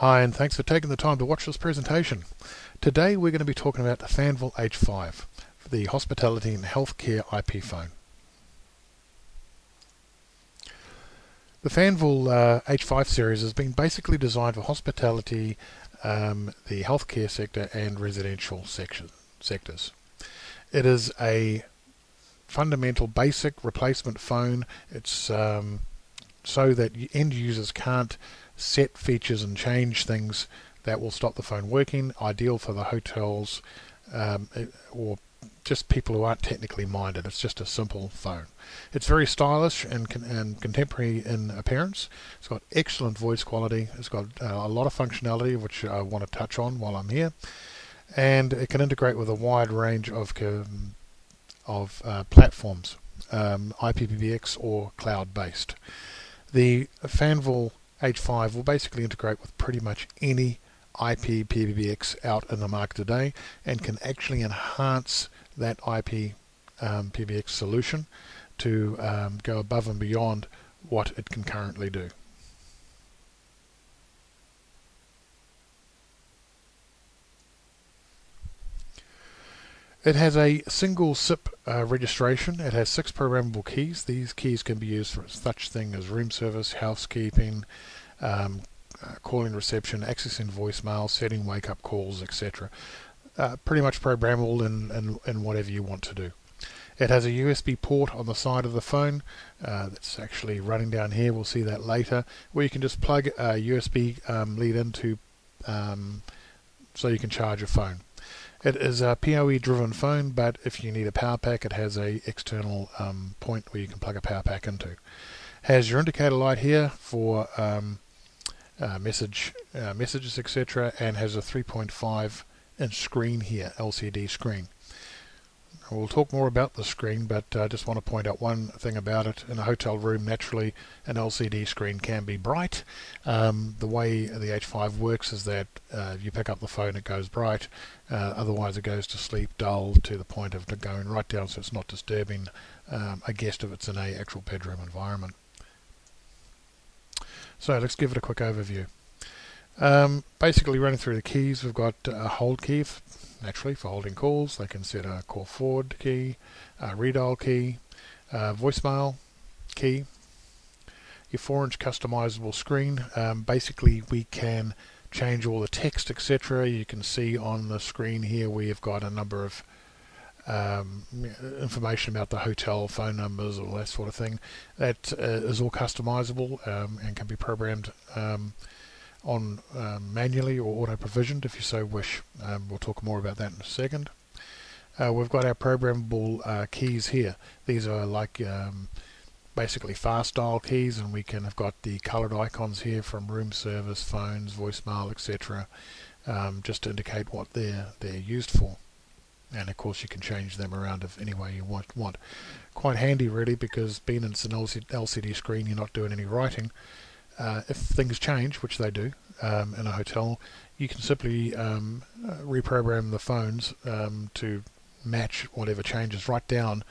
Hi, and thanks for taking the time to watch this presentation. Today we're going to be talking about the Fanvil H5, the Hospitality and Healthcare IP phone. The Fanvil uh, H5 series has been basically designed for hospitality, um, the healthcare sector, and residential section, sectors. It is a fundamental basic replacement phone. It's um, so that end users can't set features and change things that will stop the phone working. Ideal for the hotels um, or just people who aren't technically minded. It's just a simple phone. It's very stylish and, con and contemporary in appearance. It's got excellent voice quality. It's got uh, a lot of functionality, which I want to touch on while I'm here. And it can integrate with a wide range of of uh, platforms, um, IPPX or cloud-based. The Fanvil H5 will basically integrate with pretty much any IP PBX out in the market today and can actually enhance that IP um, PBX solution to um, go above and beyond what it can currently do. It has a single SIP uh, registration. It has six programmable keys. These keys can be used for such things as room service, housekeeping, um, uh, calling reception, accessing voicemail, setting wake-up calls, etc. Uh, pretty much programmable in, in, in, whatever you want to do. It has a USB port on the side of the phone uh, that's actually running down here. We'll see that later, where you can just plug a USB um, lead into um, so you can charge your phone. It is a PoE driven phone, but if you need a power pack, it has a external um, point where you can plug a power pack into. Has your indicator light here for um, uh, message uh, messages, etc., and has a 3.5 inch screen here, LCD screen. We'll talk more about the screen, but I just want to point out one thing about it. In a hotel room, naturally, an LCD screen can be bright. Um, the way the H5 works is that uh, you pick up the phone, it goes bright. Uh, otherwise, it goes to sleep dull to the point of going right down, so it's not disturbing um, a guest if it's in a actual bedroom environment. So let's give it a quick overview. Um, basically running through the keys, we've got a hold key naturally for holding calls. They can set a call forward key, a redial key, a voicemail key, your 4 inch customizable screen. Um, basically we can change all the text etc. You can see on the screen here we have got a number of um, information about the hotel, phone numbers, all that sort of thing. That uh, is all customizable um, and can be programmed um, on um, manually or auto provisioned if you so wish. Um, we'll talk more about that in a second. Uh, we've got our programmable uh, keys here. These are like um, basically fast dial keys and we can have got the colored icons here from room service, phones, voicemail, etc. Um, just to indicate what they're, they're used for. And of course you can change them around if any way you want. want. Quite handy really because being it's an LCD screen you're not doing any writing uh, if things change, which they do um, in a hotel, you can simply um, uh, reprogram the phones um, to match whatever changes right down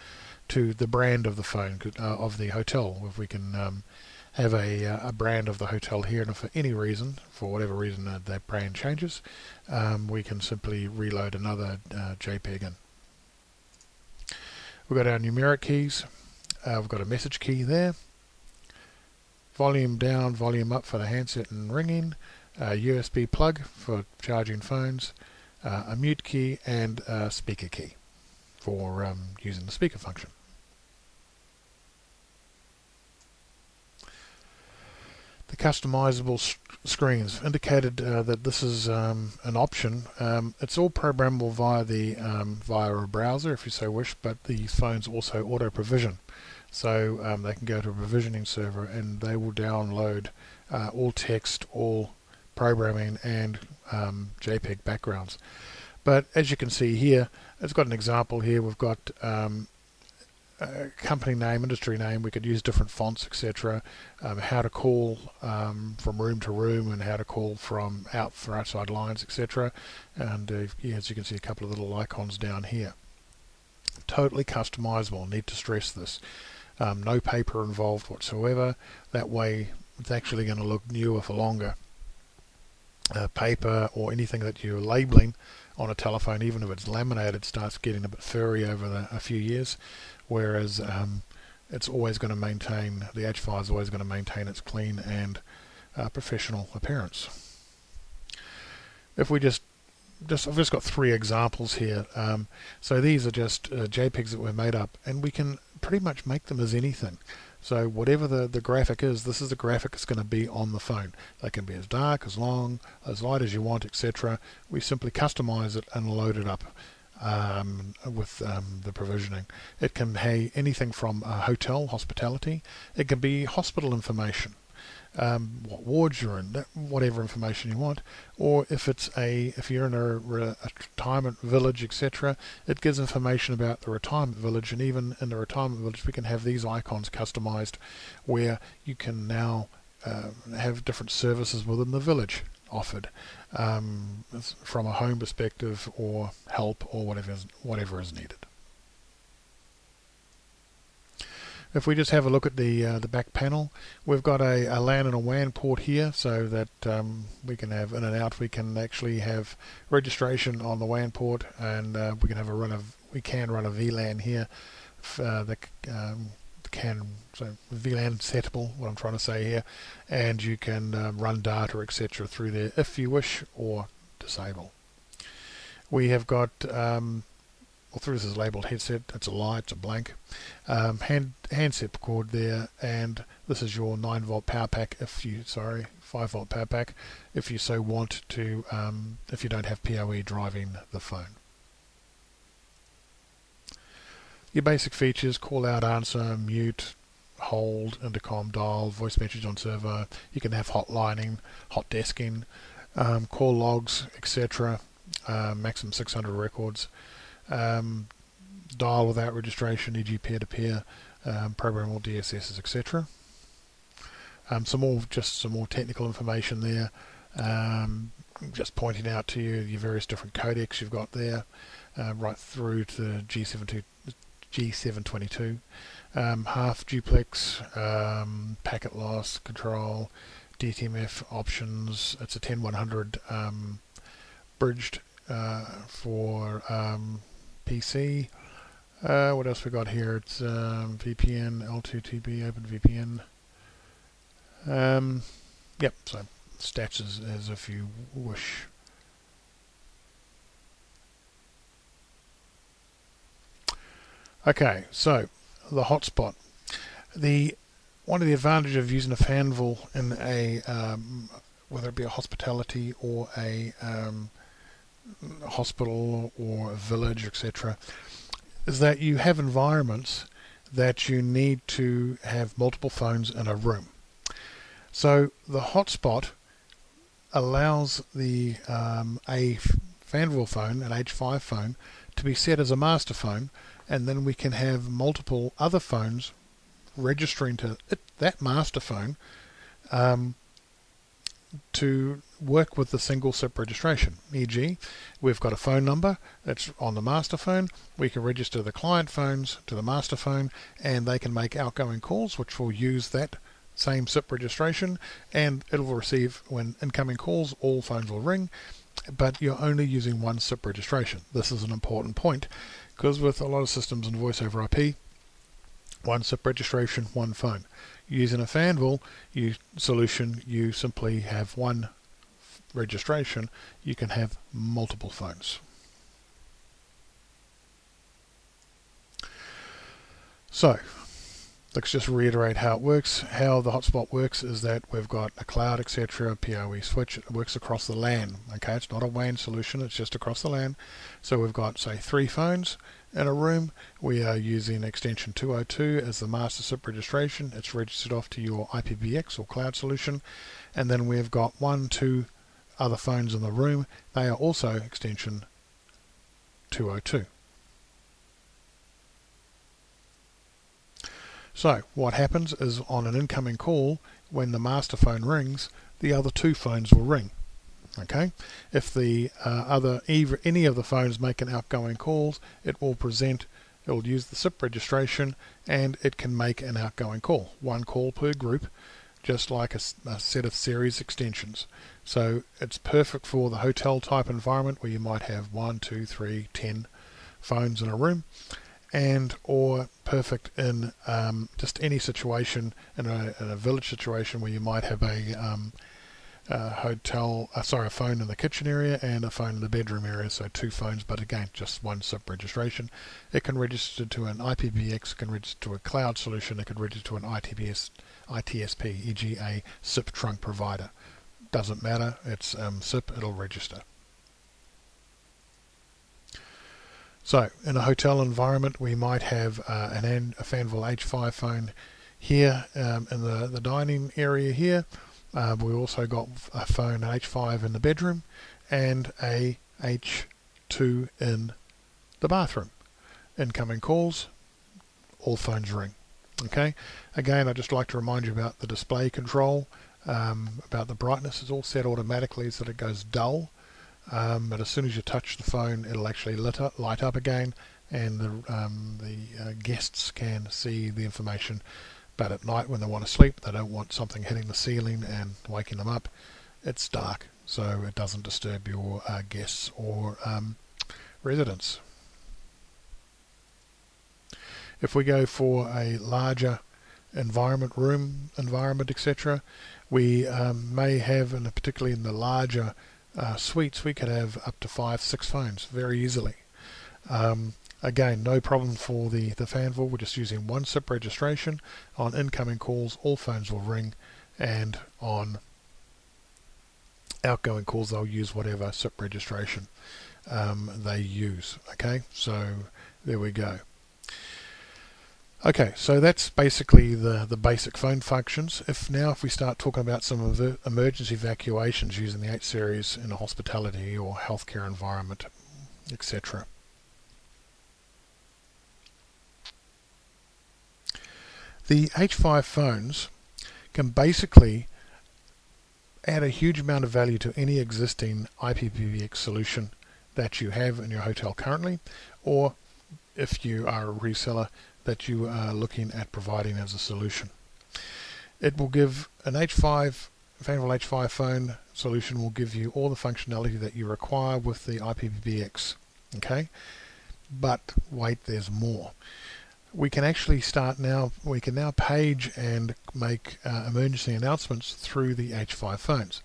to the brand of the phone uh, of the hotel. If we can um, have a, uh, a brand of the hotel here, and for any reason, for whatever reason uh, that brand changes, um, we can simply reload another uh, JPEG in. We've got our numeric keys. we've got a message key there volume down, volume up for the handset and ringing, a USB plug for charging phones, uh, a mute key and a speaker key for um, using the speaker function. The customizable screens indicated uh, that this is um, an option. Um, it's all programmable via the um, via a browser if you so wish, but these phones also auto provision. So um, they can go to a provisioning server and they will download uh, all text, all programming and um, JPEG backgrounds. But as you can see here, it's got an example here. We've got um, company name, industry name. We could use different fonts, etc. Um, how to call um, from room to room and how to call from out for outside lines, etc. And uh, yeah, as you can see, a couple of little icons down here. Totally customizable. Need to stress this. Um, no paper involved whatsoever. That way it's actually going to look newer for longer. uh, paper or anything that you're labeling on a telephone, even if it's laminated, starts getting a bit furry over the, a few years. Whereas um, it's always going to maintain, the H5 is always going to maintain its clean and uh, professional appearance. If we just just I've just got three examples here. Um, so these are just uh, JPEGs that were made up, and we can pretty much make them as anything. So whatever the, the graphic is, this is the graphic that's going to be on the phone. They can be as dark, as long, as light as you want, etc. We simply customize it and load it up um, with um, the provisioning. It can be anything from a hotel, hospitality. It can be hospital information um, what wards you're in, whatever information you want, or if it's a if you're in a, a retirement village, etc., it gives information about the retirement village, and even in the retirement village, we can have these icons customized, where you can now uh, have different services within the village offered um, from a home perspective or help or whatever is, whatever is needed. If we just have a look at the uh, the back panel, we've got a, a LAN and a WAN port here so that um, we can have in and out. We can actually have registration on the WAN port and uh, we can have a run of we can run a VLAN here uh, that um, can so VLAN settable what I'm trying to say here and you can um, run data etc through there if you wish or disable. We have got um, through this is labeled headset. It's a lie, it's a blank. Um, hand handset cord there, and this is your 9 volt power pack. If you sorry, 5 volt power pack, if you so want to, um, if you don't have PoE driving the phone. Your basic features: call out, answer, mute, hold, intercom, dial, voice message on server. You can have hotlining, hot desking, um, call logs, etc. Uh, maximum 600 records um, dial without registration, e.g. peer-to-peer, um, programmable DSSs, etc. Um, some more, just some more technical information there. Um, just pointing out to you your various different codecs you've got there, uh, right through to G72, G722, um, half duplex, um, packet loss control, DTMF options. It's a 10100 um, bridged uh, for PC. Uh, what else we got here? It's um, VPN, L2TP, OpenVPN. Um, yep, so stats as, as if you wish. Okay, so the hotspot. The one of the advantages of using a Fanvil in a um, whether it be a hospitality or a um, hospital or a village, etc., is that you have environments that you need to have multiple phones in a room. So the hotspot allows the um, a Fanvil phone, an H5 phone, to be set as a master phone, and then we can have multiple other phones registering to it, that master phone um, to work with the single SIP registration. E.g., we've got a phone number that's on the master phone. We can register the client phones to the master phone, and they can make outgoing calls, which will use that same SIP registration, and it will receive when incoming calls, all phones will ring, but you're only using one SIP registration. This is an important point because with a lot of systems in voice over IP, one SIP registration, one phone. Using a Fanvil you, solution, you simply have one registration, you can have multiple phones. So, let's just reiterate how it works. How the hotspot works is that we've got a cloud, etc., PoE switch. It works across the LAN. Okay, it's not a WAN solution, it's just across the LAN. So we've got, say, three phones in a room. We are using extension 202 as the master SIP registration. It's registered off to your IPPBX or cloud solution. And then we've got one, two other phones in the room. They are also extension 202. So what happens is on an incoming call, when the master phone rings, the other two phones will ring. Okay, if the uh, other either any of the phones make an outgoing calls, it will present. It will use the SIP registration, and it can make an outgoing call. One call per group, just like a, a, set of series extensions. So it's perfect for the hotel type environment where you might have one, two, three, ten phones in a room, and or perfect in um, just any situation in a, in a, village situation where you might have a, um, a hotel, uh, sorry, a phone in the kitchen area and a phone in the bedroom area. So two phones, but again, just one SIP registration. It can register to an IPPX, it can register to a cloud solution, it can register to an ITPS, ITSP, e.g. a SIP trunk provider. Doesn't matter, it's um, SIP, it'll register. So in a hotel environment, we might have uh, an a Fanvil H5 phone here um, in the, the dining area here. Uh, we also got a phone an H5 in the bedroom and a H2 in the bathroom. Incoming calls, all phones ring. Okay. Again, I'd just like to remind you about the display control, um, about the brightness is all set automatically so that it goes dull um, but as soon as you touch the phone it'll actually lit up, light up again and the, um, the uh, guests can see the information but at night when they want to sleep they don't want something hitting the ceiling and waking them up it's dark so it doesn't disturb your uh, guests or um, residents if we go for a larger environment room environment etc we um, may have and particularly in the larger uh, suites, we could have up to five, six phones very easily. Um, again, no problem for the, the Fanvil. We're just using one SIP registration. On incoming calls, all phones will ring, and on outgoing calls, they'll use whatever SIP registration um, they use. Okay, so there we go. Okay, so that's basically the, the basic phone functions. If now if we start talking about some of the emergency evacuations using the H series in a hospitality or healthcare environment, etc. The H5 phones can basically add a huge amount of value to any existing IPPX solution that you have in your hotel currently, or if you are a reseller, that you are looking at providing as a solution. It will give an H5 Fanvil H5 phone solution will give you all the functionality that you require with the IPPX. Okay, but wait, there's more. We can actually start now. We can now page and make uh, emergency announcements through the H5 phones.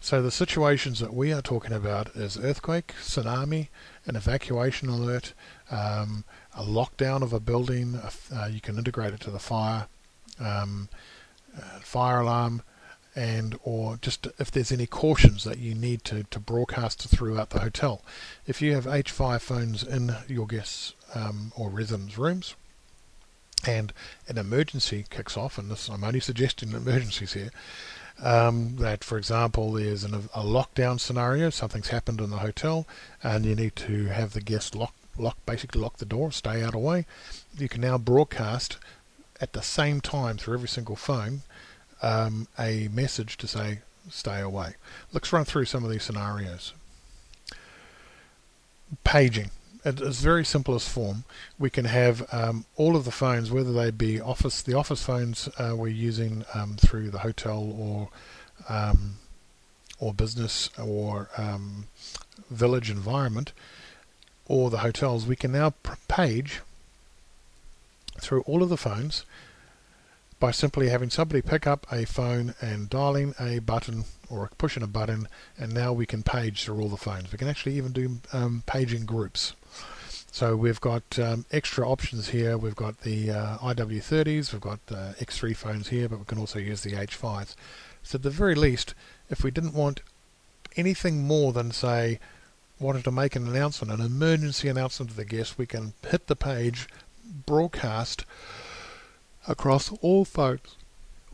So the situations that we are talking about is earthquake, tsunami, an evacuation alert, um, a lockdown of a building. Uh, you can integrate it to the fire, um, uh, fire alarm, and or just if there's any cautions that you need to, to broadcast throughout the hotel. If you have H5 phones in your guests um, or residents' rooms, and an emergency kicks off, and this I'm only suggesting emergencies here. Um, that, for example, there's an, a lockdown scenario, something's happened in the hotel, and you need to have the guest lock, lock, basically lock the door, stay out of the way. You can now broadcast at the same time through every single phone um, a message to say stay away. Let's run through some of these scenarios. Paging it's very simplest form. We can have um, all of the phones, whether they be office, the office phones uh, we're using um, through the hotel or um, or business or um, village environment, or the hotels. We can now page through all of the phones by simply having somebody pick up a phone and dialing a button or pushing a button and now we can page through all the phones. We can actually even do um, paging groups. So we've got um, extra options here. We've got the uh, IW30s, we've got uh, X3 phones here, but we can also use the H5s. So at the very least, if we didn't want anything more than say wanted to make an announcement, an emergency announcement to the guests, we can hit the page, broadcast across all phones.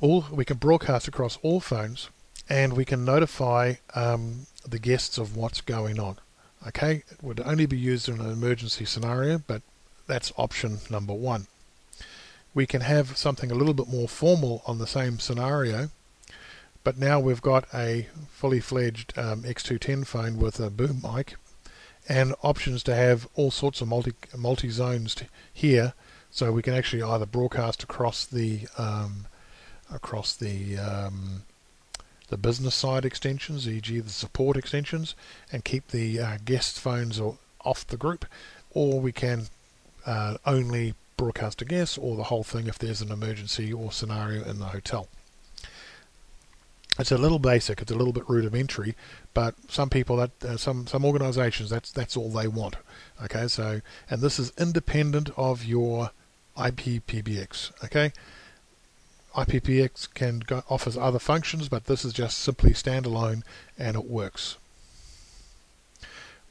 All we can broadcast across all phones, and we can notify um, the guests of what's going on. Okay, it would only be used in an emergency scenario, but that's option number one. We can have something a little bit more formal on the same scenario, but now we've got a fully fledged um, X210 phone with a boom mic and options to have all sorts of multi multi zones here, so we can actually either broadcast across the um, across the um, the business side extensions, e.g. the support extensions, and keep the uh, guest phones off the group, or we can uh, only broadcast to guests or the whole thing if there's an emergency or scenario in the hotel. It's a little basic, it's a little bit rudimentary, but some people that uh, some some organisations that's that's all they want. Okay, so and this is independent of your IPPBX. Okay, IPPBX can go, offers other functions, but this is just simply standalone and it works.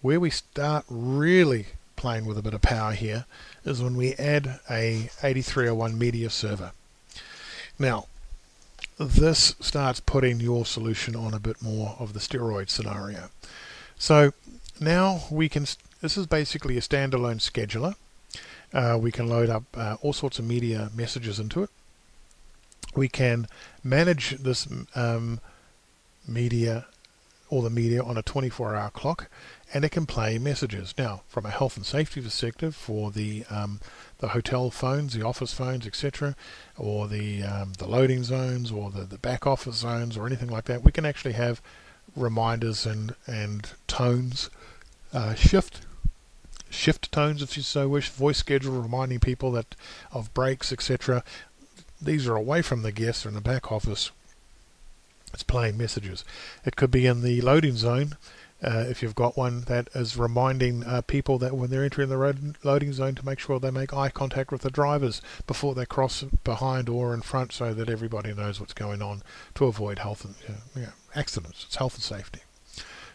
Where we start really playing with a bit of power here is when we add a 8301 media server. Now, this starts putting your solution on a bit more of the steroid scenario. So now we can, this is basically a standalone scheduler. Uh, we can load up uh, all sorts of media messages into it. We can manage this um, media all the media on a 24 hour clock and it can play messages. Now from a health and safety perspective for the um, the hotel phones the office phones etc or the um, the loading zones or the, the back office zones or anything like that we can actually have reminders and and tones uh, shift shift tones if you so wish voice schedule reminding people that of breaks etc these are away from the guests or in the back office. It's playing messages. It could be in the loading zone uh, if you've got one that is reminding uh, people that when they're entering the road, loading zone to make sure they make eye contact with the drivers before they cross behind or in front so that everybody knows what's going on to avoid health and uh, yeah, accidents. It's health and safety.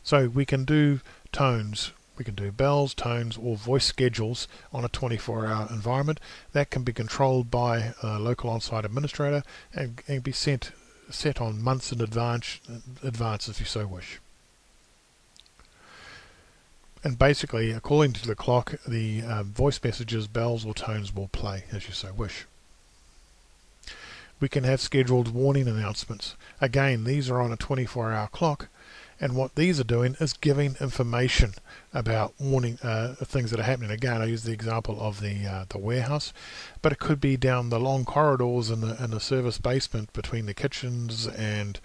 So we can do tones we can do bells, tones, or voice schedules on a 24 hour environment. That can be controlled by a local on site administrator and, and be sent set on months in advance, advance if you so wish. And basically, according to the clock, the uh, voice messages, bells, or tones will play as you so wish. We can have scheduled warning announcements. Again, these are on a 24 hour clock and what these are doing is giving information about warning uh, things that are happening. Again, I use the example of the uh, the warehouse, but it could be down the long corridors in the in the service basement between the kitchens and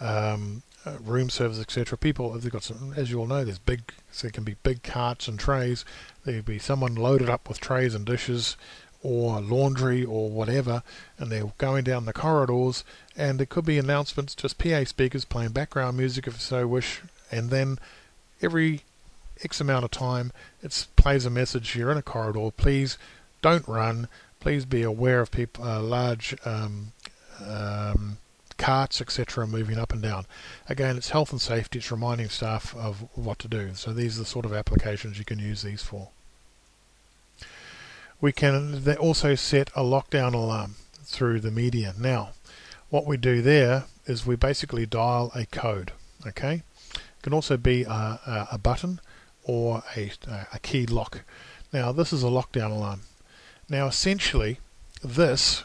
um, uh, room service, etc. People, they've got some, as you all know, there's big, so there can be big carts and trays. There'd be someone loaded up with trays and dishes or laundry or whatever, and they're going down the corridors, and it could be announcements, just PA speakers playing background music if so wish, and then every X amount of time it plays a message you're in a corridor, please don't run, please be aware of people, uh, large um, um, carts, etc., moving up and down. Again, it's health and safety, it's reminding staff of what to do. So these are the sort of applications you can use these for we can also set a lockdown alarm through the media. Now, what we do there is we basically dial a code. Okay, it can also be a, a, button or a, a key lock. Now, this is a lockdown alarm. Now, essentially, this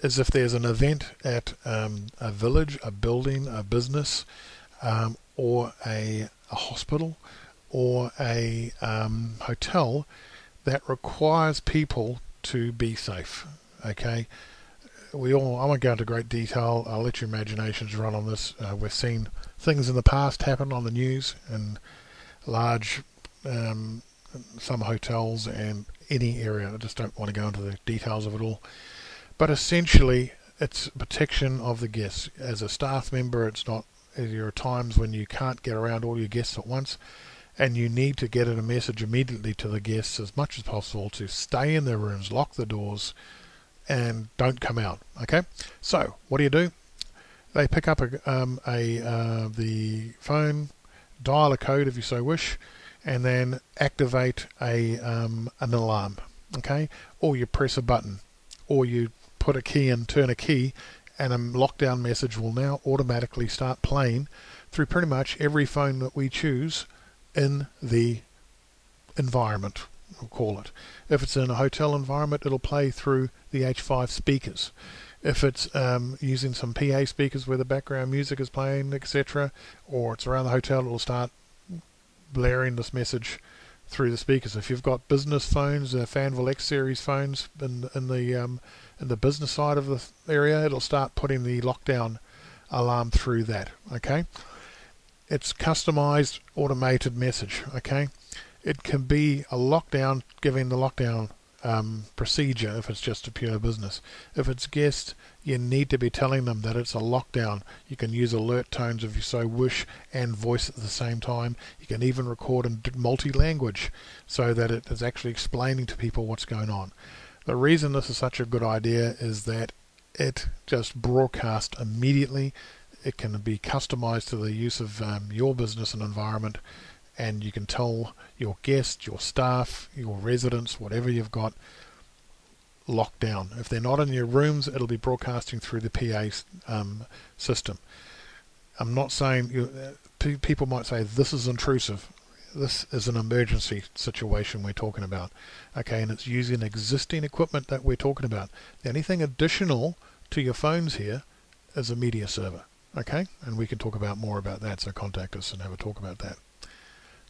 is if there's an event at um, a village, a building, a business, um, or a, a, hospital, or a um, hotel that requires people to be safe. Okay, we all. I won't go into great detail. I'll let your imaginations run on this. Uh, we've seen things in the past happen on the news in large, um, some hotels and any area. I just don't want to go into the details of it all. But essentially, it's protection of the guests. As a staff member, it's not. There are times when you can't get around all your guests at once and you need to get a message immediately to the guests as much as possible to stay in their rooms, lock the doors, and don't come out. Okay, so what do you do? They pick up a, um, a uh, the phone, dial a code if you so wish, and then activate a um, an alarm. Okay, or you press a button, or you put a key in, turn a key, and a lockdown message will now automatically start playing through pretty much every phone that we choose in the environment, we'll call it. If it's in a hotel environment, it'll play through the H5 speakers. If it's um, using some PA speakers where the background music is playing, etc., or it's around the hotel, it'll start blaring this message through the speakers. If you've got business phones, uh, Fanvil X series phones in in the um, in the business side of the area, it'll start putting the lockdown alarm through that. Okay, it's customized automated message. Okay, it can be a lockdown, giving the lockdown um, procedure if it's just a pure business. If it's guest, you need to be telling them that it's a lockdown. You can use alert tones if you so wish and voice at the same time. You can even record in multi-language so that it is actually explaining to people what's going on. The reason this is such a good idea is that it just broadcasts immediately. It can be customized to the use of um, your business and environment and you can tell your guests, your staff, your residents, whatever you've got, locked down. If they're not in your rooms, it'll be broadcasting through the PA um, system. I'm not saying you, uh, people might say this is intrusive. This is an emergency situation we're talking about. Okay, and it's using existing equipment that we're talking about. Anything additional to your phones here is a media server. Okay, and we can talk about more about that. So contact us and have a talk about that.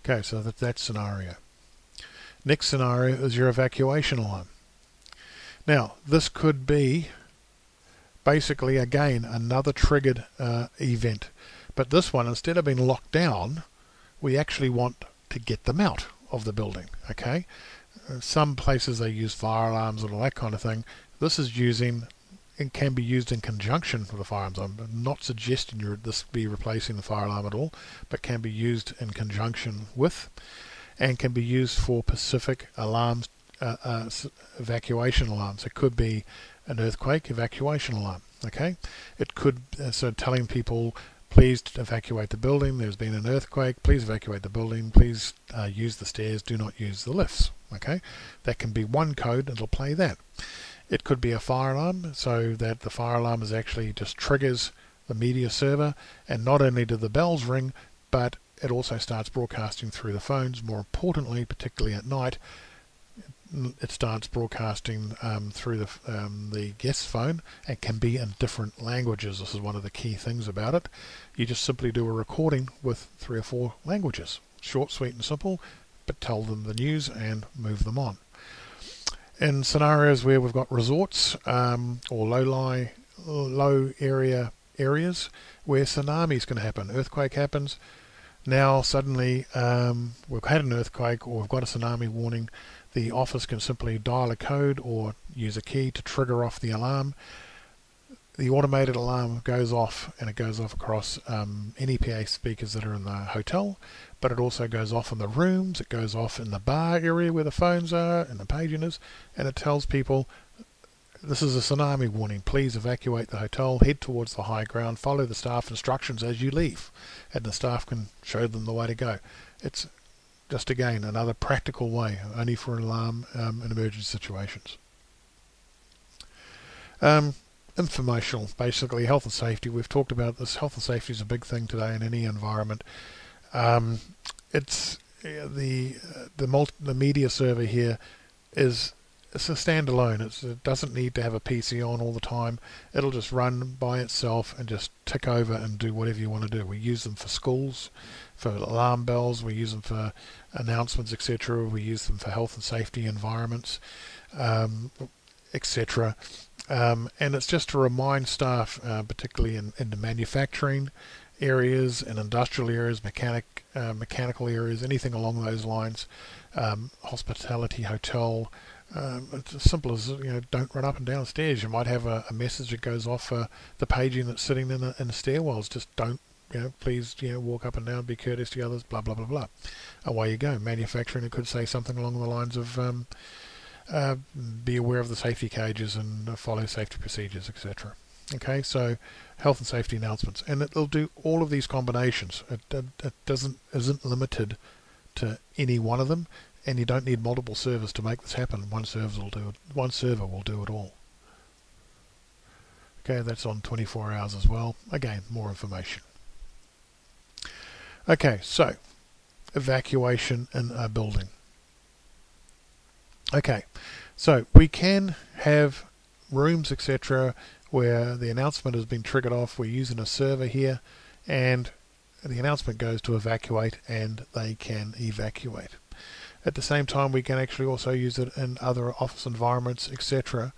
Okay, so that's that scenario. Next scenario is your evacuation alarm. Now, this could be basically, again, another triggered uh, event. But this one, instead of being locked down, we actually want to get them out of the building. Okay, uh, some places they use fire alarms and all that kind of thing. This is using it can be used in conjunction with the fire alarm. I'm not suggesting this be replacing the fire alarm at all, but can be used in conjunction with and can be used for specific alarms, uh, uh, evacuation alarms. It could be an earthquake evacuation alarm. Okay, it could uh, so telling people please evacuate the building. There's been an earthquake. Please evacuate the building. Please uh, use the stairs. Do not use the lifts. Okay, that can be one code. It'll play that. It could be a fire alarm, so that the fire alarm is actually just triggers the media server, and not only do the bells ring, but it also starts broadcasting through the phones. More importantly, particularly at night, it starts broadcasting um, through the um, the guest phone and can be in different languages. This is one of the key things about it. You just simply do a recording with three or four languages, short, sweet, and simple, but tell them the news and move them on in scenarios where we've got resorts um, or low lie, low area areas where tsunamis can happen, earthquake happens. Now suddenly um, we've had an earthquake or we've got a tsunami warning. The office can simply dial a code or use a key to trigger off the alarm the automated alarm goes off and it goes off across um, any PA speakers that are in the hotel, but it also goes off in the rooms, it goes off in the bar area where the phones are and the paging is, and it tells people this is a tsunami warning. Please evacuate the hotel, head towards the high ground, follow the staff instructions as you leave, and the staff can show them the way to go. It's just again another practical way, only for an alarm um, in emergency situations. Um, informational, basically health and safety. We've talked about this. Health and safety is a big thing today in any environment. Um, it's the the multi, the media server here is it's a standalone. It's, it doesn't need to have a PC on all the time. It'll just run by itself and just tick over and do whatever you want to do. We use them for schools, for alarm bells. We use them for announcements, etc. We use them for health and safety environments, um, etc. Um, and it's just to remind staff, uh, particularly in, in the manufacturing areas and industrial areas, mechanic, uh, mechanical areas, anything along those lines, um, hospitality, hotel. Um, it's as simple as you know, don't run up and down stairs. You might have a, a message that goes off for the paging that's sitting in the, in the stairwells. Just don't, you know, please, you know, walk up and down, be courteous to others. Blah blah blah blah. Away you go. Manufacturing, it could say something along the lines of. Um, uh, be aware of the safety cages and follow safety procedures, etc. Okay, so health and safety announcements, and it'll do all of these combinations. It, it, it doesn't isn't limited to any one of them, and you don't need multiple servers to make this happen. One server will do it. One server will do it all. Okay, that's on 24 hours as well. Again, more information. Okay, so evacuation in a building. Okay, so we can have rooms, etc., where the announcement has been triggered off. We're using a server here, and the announcement goes to evacuate, and they can evacuate. At the same time, we can actually also use it in other office environments, etc.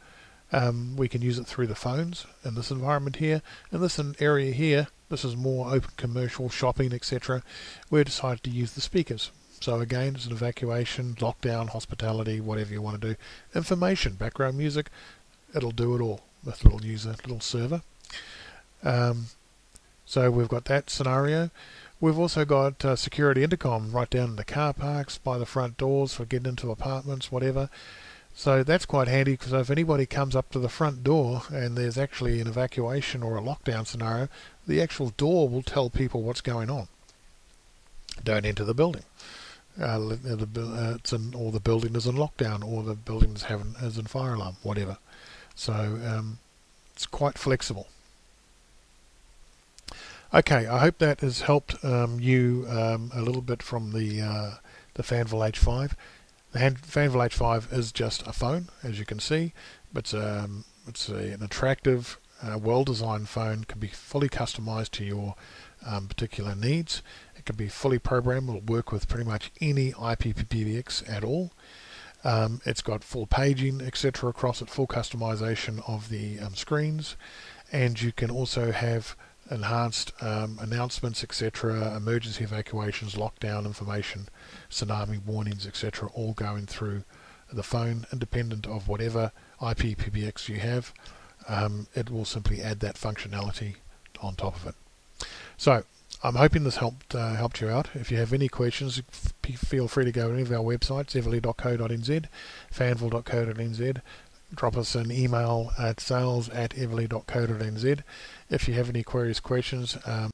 Um, we can use it through the phones in this environment here. In this area here, this is more open commercial, shopping, etc. We decided to use the speakers. So again, it's an evacuation, lockdown, hospitality, whatever you want to do. Information, background music, it'll do it all. This little user, little server. Um, so we've got that scenario. We've also got uh, security intercom right down in the car parks, by the front doors for getting into apartments, whatever. So that's quite handy because if anybody comes up to the front door and there's actually an evacuation or a lockdown scenario, the actual door will tell people what's going on. Don't enter the building. Uh, the, uh, it's in, or the building is in lockdown, or the building is, having, is in fire alarm, whatever. So um, it's quite flexible. Okay, I hope that has helped um, you um, a little bit from the uh, the Fanvil H5. The Fanvil H5 is just a phone, as you can see, but it's, um, it's a, an attractive, uh, well-designed phone. Can be fully customized to your um, particular needs. It can be fully programmed. It'll work with pretty much any IPPBX at all. Um, it's got full paging, etc. across it, full customization of the um, screens, and you can also have enhanced um, announcements, etc., emergency evacuations, lockdown information, tsunami warnings, etc., all going through the phone, independent of whatever IP PBX you have. Um, it will simply add that functionality on top of it. So I'm hoping this helped uh, helped you out. If you have any questions, feel free to go to any of our websites, everlea.co.nz, fanvil.co.nz, drop us an email at sales at everlea.co.nz. If you have any queries, questions, um,